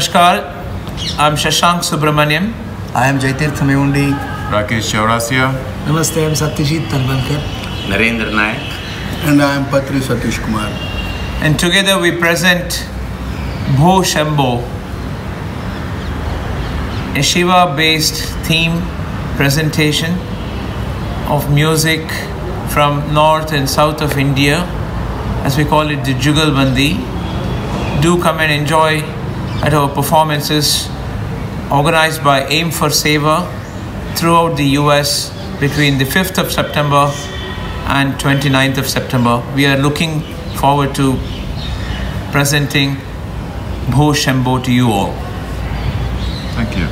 Namaskar, I'm Shashank Subramaniam. I am Jaitirth Meundi. Rakesh Chaurasia. Namaste, I am Satyajit Talwalkar. Narendra Nayak. And I am Patri Satish Kumar. And together we present Bho Shambho, a Shiva based theme presentation of music from north and south of India, as we call it the Jugal Bandi. Do come and enjoy at our performances organized by Aim for Seva throughout the US between the 5th of September and 29th of September. We are looking forward to presenting Bho Shambho to you all. Thank you.